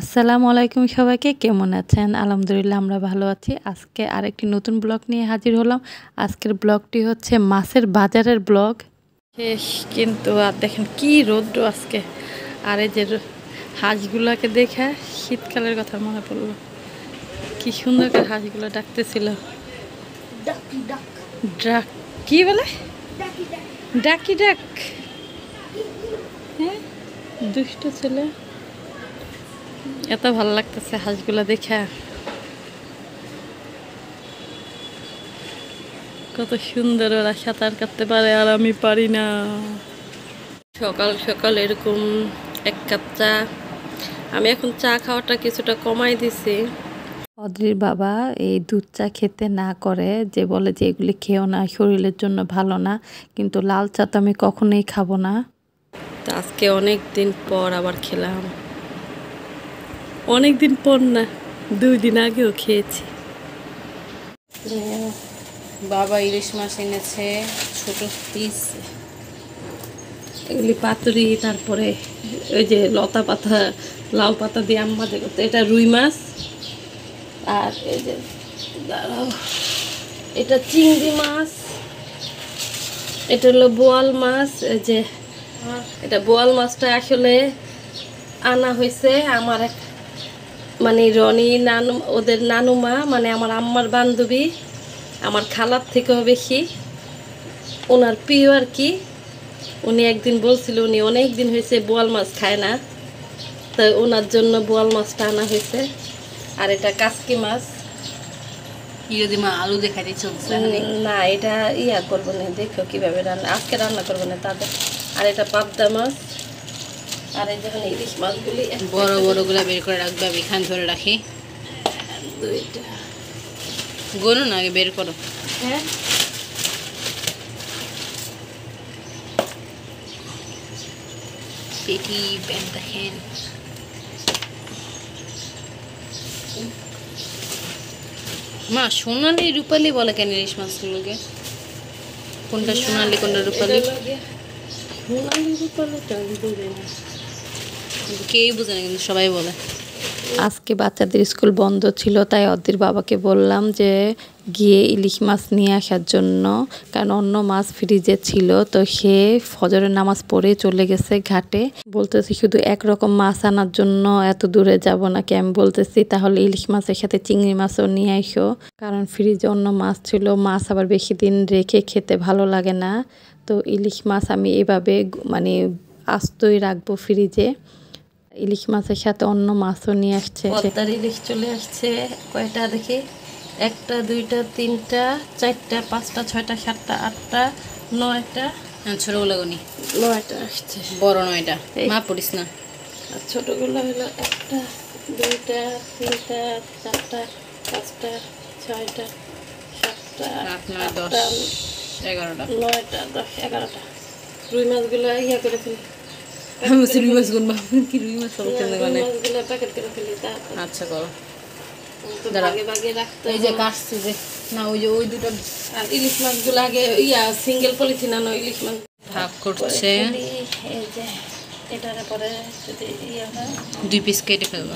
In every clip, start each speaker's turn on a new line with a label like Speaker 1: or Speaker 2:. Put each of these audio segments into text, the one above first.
Speaker 1: আসসালামু আলাইকুম সবাইকে কেমন আছেন? আলহামদুলিল্লাহ আমরা ভালো আছি। আজকে আরেকটি নতুন ব্লগ নিয়ে হাজির হলাম। আজকের ব্লগটি হচ্ছে মাছের বাজারের ব্লগ। শেষ কিন্তু আর দেখেন কি রৌদ্র আজকে। আর এই যে হাঁসগুলাকে দেখে শীতকালের কথা মনে পড়ল। কি সুন্দর করে হাঁসগুলো ডাকতেছিল। ডাক কি বলে? ডাকি ডাক। হ্যাঁ দুষ্ট ছেলে। এত ভালো লাগতেছে হাঁসগুলো দেখা। কত সুন্দর ওরা সাঁতার কাটতে পারে আর আমি পারি না। সকাল সকাল এরকম এক কাপ চা। আমি এখন চা খাওয়াটা কিছুটা কমাই দিছি। অদ্রির বাবা এই দুধ চা খেতে না করে যে বলে যে এগুলি খেও না শরীরের জন্য ভালো না কিন্তু লাল চা তো আমি কখনোই খাব না। তো আজকে অনেক দিন পর আবার খেলাম। অনেক দিন পর না দুই দিন আগেও খেয়েছি।
Speaker 2: বাবা ইলিশ মাছ এনেছে ছোট পিস
Speaker 1: এগুলি পাতুরি তারপরে ওই যে লতা পাতা লাউ পাতা দিয়ে আম্মা যে করতে এটা রুই মাছ। আর এই যে দাঁড়াও এটা চিংড়ি মাছ। এটা হলো বোয়াল মাছ এই যে এটা বোয়াল মাছটা আসলে আনা হয়েছে আমার এক মানে রনি নানু ওদের নানুমা মানে আমার আম্মার বান্ধবী আমার খালার থেকেও বেশি। ওনার প্রিয় আর কি। উনি একদিন বলছিল উনি অনেক দিন হয়েছে বোয়াল মাছ খায় না। তাই ওনার জন্য বোয়াল মাছটা আনা হয়েছে। আর এটা কাসকি মাছ।
Speaker 2: আলু দেখাতে চলছে
Speaker 1: না এটা ইয়া করব না দেখো কীভাবে রান্না আজকে রান্না করব না তাদের আর এটা পাবদা মাছ। আর এই যখন ইলিশ মাছগুলি
Speaker 2: বড় বড়গুলা বের করে রাখবে আমি এখান ধরে রাখি।
Speaker 1: দুইটা।
Speaker 2: গনু না আগে বের করো।
Speaker 1: হ্যাঁ।
Speaker 2: পেটি ব্যাগ দেখেন মা সোনালি রূপালি বলে কেন ইলিশ মাছগুলোকে? কোনটা সোনালি কোনটা রূপালি?
Speaker 1: সোনালি না।
Speaker 2: কেউই বোঝে কিন্তু সবাই বলে।
Speaker 1: আজকে বাচ্চাদের স্কুল বন্ধ ছিল, তাই অদির বাবাকে বললাম যে গিয়ে ইলিশ মাছ নিয়ে আসার জন্য, কারণ অন্য মাছ ফ্রিজে ছিল, তো সে ফজরের নামাজ পড়ে চলে গেছে ঘাটে। বলতেছি, শুধু একরকম মাছ আনার জন্য এত দূরে যাব নাকি? আমি বলতেছি, তাহলে ইলিশ মাছের সাথে চিংড়ি মাছও নিয়ে আইসো। কারণ ফ্রিজে অন্য মাছ ছিল, মাছ আবার বেশি দিন রেখে খেতে ভালো লাগে না। তো ইলিশ মাছ আমি এভাবে মানে আস্তই রাখব ফ্রিজে ইলিশ মাছের সাথে অন্য মাছও নিয়ে আসছে। পদ্মার ইলিশ চলে আসছে। কয়টা দেখি? একটা দুইটা তিনটা চারটা পাঁচটা ছয়টা সাতটা আটটা নয়টা।
Speaker 2: হ্যাঁ ছোটগুলো গনি।
Speaker 1: নয়টা আসছে।
Speaker 2: বড়
Speaker 1: নয়টা।
Speaker 2: মা পড়িস না।
Speaker 1: আর ছোটোগুলো হলো একটা দুইটা তিনটা চারটা পাঁচটা ছয়টা সাতটা
Speaker 2: আট নয় দশ এগারোটা।
Speaker 1: নয়টা দশ এগারোটা। রুই মাছগুলো ইয়া করে ফেলি।
Speaker 2: আমি বলছি রুই মাছ গুনবা। কি রুই মাছ সব মানে?
Speaker 1: ফেলি তারপর
Speaker 2: আচ্ছা করো। এই যে। কাটছি যে না ওই যে ওই দুটো
Speaker 1: ইলিশ মাছগুলো আগে ইয়া সিঙ্গেল পলিথিন আনো ইলিশ মাছ।
Speaker 2: ভাগ করছে।
Speaker 1: ফেলি, এই যে এটার পরে যদি
Speaker 2: দুই পিস কেটে ফেলব।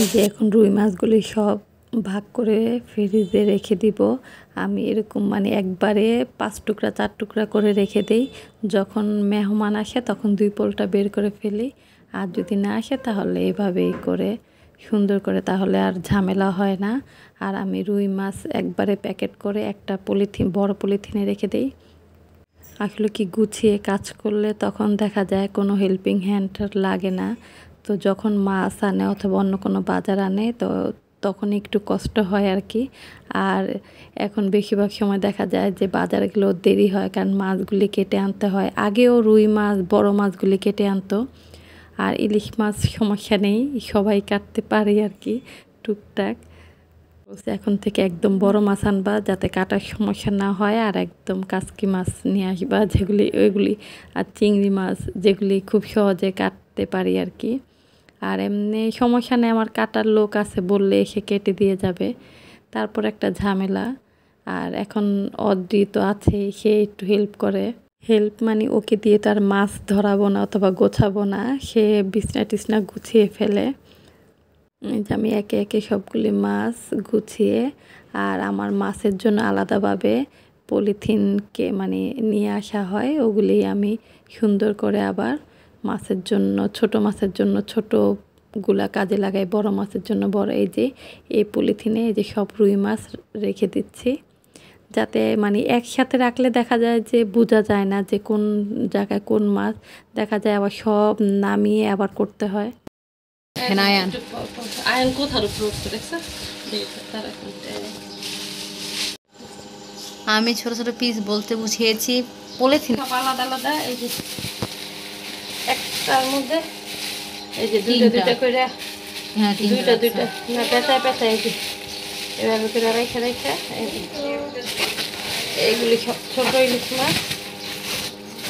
Speaker 1: এই যে এখন রুই মাছগুলি সব ভাগ করে ফ্রিজে রেখে দিব। আমি এরকম মানে একবারে পাঁচ টুকরা, চার টুকরা করে রেখে দেই। যখন মেহমান আসে তখন দুই পোলটা বের করে ফেলি। আর যদি না আসে তাহলে এভাবেই করে, সুন্দর করে। তাহলে আর ঝামেলা হয় না। আর আমি রুই মাছ একবারে প্যাকেট করে একটা পলিথিন বড় পলিথিনে রেখে দেই। আসলে কি গুছিয়ে কাজ করলে তখন দেখা যায় কোনো হেল্পিং হ্যান্ড লাগে না। তো যখন মাছ আনে অথবা অন্য কোনো বাজার আনে, তো তখন একটু কষ্ট হয় আর কি। আর এখন বেশিরভাগ সময় দেখা যায় যে বাজারগুলো দেরি হয়, কারণ মাছগুলি কেটে আনতে হয়। আগেও রুই মাছ, বড় মাছগুলি কেটে আনতো। আর ইলিশ মাছ সমস্যা নেই, সবাই কাটতে পারে আর কি, টুকটাক। এখন থেকে একদম বড় মাছ আনবা, যাতে কাটার সমস্যা না হয়, আর একদম কাসকি মাছ নিয়ে আসবা, যেগুলি ওইগুলি। আর চিংড়ি মাছ, যেগুলি খুব সহজে কাটতে পারি আর কি। আর এমনি সমস্যা নেই, আমার কাটার লোক আছে বললে এসে কেটে দিয়ে যাবে। তারপর একটা ঝামেলা। আর এখন অদ্রি তো আছে, সে একটু হেল্প করে। হেল্প মানে ওকে দিয়ে তার মাছ ধরাবো না অথবা গোছাবো না, সে বিছনা টিছনা গুছিয়ে ফেলে। যে আমি একে একে সবগুলি মাছ গুছিয়ে আর আমার মাছের জন্য আলাদাভাবে পলিথিনকে মানে নিয়ে আসা হয়, ওগুলি আমি সুন্দর করে আবার মাছের জন্য ছোট মাছের জন্য ছোটোগুলা কাজে লাগাই বড় মাছের জন্য বড় এই যে এই পলিথিনে এই যে সব রুই মাছ রেখে দিচ্ছি। যাতে মানে একসাথে রাখলে দেখা যায় যে বোঝা যায় না যে কোন জায়গায় কোন মাছ দেখা যায় আবার সব নামিয়ে আবার করতে হয়।
Speaker 2: আয়ান আয়ান কোথার উপর আমি ছোট ছোট পিস বলতে বুঝিয়েছি পলিথিন।
Speaker 1: আলাদা আলাদা এই যে একটার মধ্যে এই যে দুইটা দুইটা করে
Speaker 2: হ্যাঁ
Speaker 1: দুইটা দুইটা। না পেঁচায় পেঁচায় এই যে। এভাবে করে রেখে রেখে এইগুলি ছোট ইলিশ মাছ।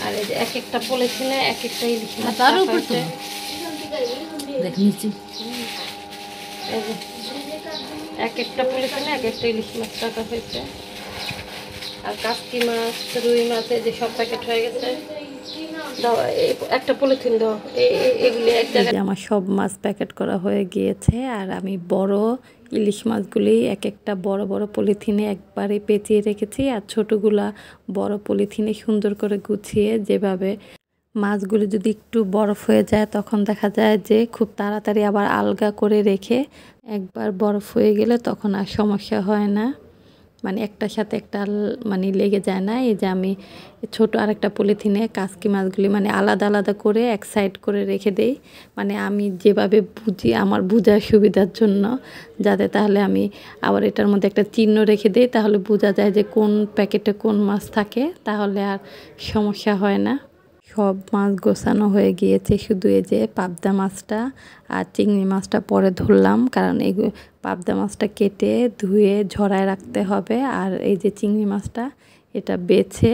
Speaker 1: আর এই যে এক একটা পলিথিনে এক একটা ইলিশ মাছ
Speaker 2: তার উপর তো। দেখ নিচে।
Speaker 1: এক একটা পলিথিনে এক একটা ইলিশ মাছ রাখা হয়েছে। আর কাস্কি মাছ রুই মাছ এই যে সব প্যাকেট হয়ে গেছে। দাও একটা পলিথিন দাও এই- এই- এগুলি এক জায়গায় আমার সব মাছ প্যাকেট করা হয়ে গিয়েছে আর আমি বড় ইলিশ মাছগুলি এক একটা বড় বড় পলিথিনে একবারে পেঁচিয়ে রেখেছি আর ছোটোগুলা বড় পলিথিনে সুন্দর করে গুছিয়ে যেভাবে মাছগুলি যদি একটু বরফ হয়ে যায় তখন দেখা যায় যে খুব তাড়াতাড়ি আবার আলগা করে রেখে একবার বরফ হয়ে গেলে তখন আর সমস্যা হয় না। মানে একটার সাথে একটা মানে লেগে যায় না। এই যে আমি ছোট আরেকটা পলিথিনে কাসকি মাছগুলি মানে আলাদা আলাদা করে এক সাইড করে রেখে দেই। মানে আমি যেভাবে বুঝি আমার বোঝার সুবিধার জন্য, যাতে তাহলে আমি আবার এটার মধ্যে একটা চিহ্ন রেখে দিই। তাহলে বোঝা যায় যে কোন প্যাকেটে কোন মাছ থাকে, তাহলে আর সমস্যা হয় না। সব মাছ গোছানো হয়ে গিয়েছে, শুধু এই যে পাবদা মাছটা আর চিংড়ি মাছটা পরে ধরলাম, কারণ এই পাবদা মাছটা কেটে ধুয়ে ঝরায় রাখতে হবে। আর এই যে চিংড়ি মাছটা, এটা বেছে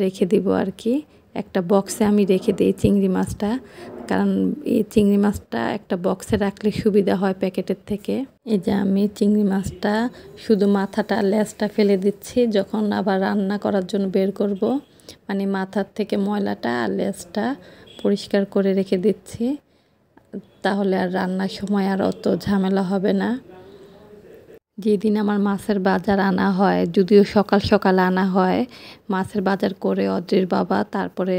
Speaker 1: রেখে দিব আর কি। একটা বক্সে আমি রেখে দিই চিংড়ি মাছটা। কারণ এই চিংড়ি মাছটা একটা বক্সে রাখলে সুবিধা হয় প্যাকেটের থেকে। এই যে আমি চিংড়ি মাছটা শুধু মাথাটা, লেজটা ফেলে দিচ্ছি। যখন আবার রান্না করার জন্য বের করব মানে মাথার থেকে ময়লাটা আর লেজটা পরিষ্কার করে রেখে দিচ্ছি। তাহলে আর রান্নার সময় আর অত ঝামেলা হবে না। যেদিন আমার মাছের বাজার আনা হয়, যদিও সকাল সকাল আনা হয়, মাছের বাজার করে অদ্রির বাবা তারপরে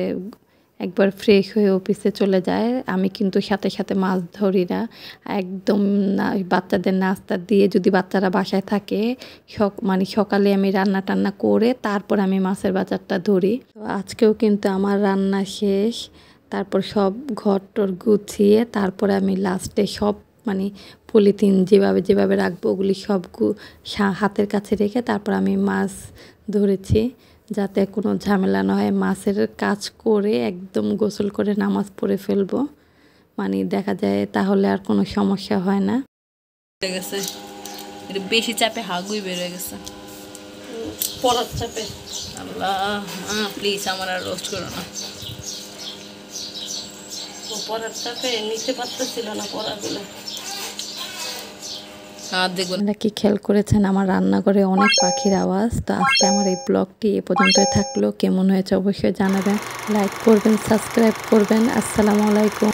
Speaker 1: একবার ফ্রেশ হয়ে অফিসে চলে যায়। আমি কিন্তু সাথে সাথে মাছ ধরি না। একদম বাচ্চাদের নাস্তা দিয়ে যদি বাচ্চারা বাসায় থাকে, সক মানে সকালে আমি রান্না টান্না করে তারপর আমি মাছের বাজারটা ধরি। তো আজকেও কিন্তু আমার রান্না শেষ। তারপর সব ঘর টর গুছিয়ে তারপরে আমি লাস্টে সব মানে পলিথিন যেভাবে যেভাবে রাখব ওগুলি সবগু হাতের কাছে রেখে তারপর আমি মাছ ধরেছি যাতে কোনো ঝামেলা না হয়। মাছের কাজ করে একদম গোসল করে নামাজ পড়ে ফেলব। মানে দেখা যায় তাহলে আর কোনো সমস্যা হয় না।
Speaker 2: গেছে। একটু বেশি চাপে হাগুই বের হয়ে গেছে।
Speaker 1: পড়ার চাপে।
Speaker 2: আল্লাহ প্লিজ আমার আর রোস্ট করো না।
Speaker 1: পড়ার চাপে নিতে পারতেছিল না পড়াগুলো। খেল খেয়াল করেছেন আমার রান্নাঘরে অনেক পাখির আওয়াজ? তো আজকে আমার এই ব্লগটি এ পর্যন্ত থাকল। কেমন হয়েছে অবশ্যই জানাবেন। লাইক করবেন সাবস্ক্রাইব করবেন। আসসালামু আলাইকুম।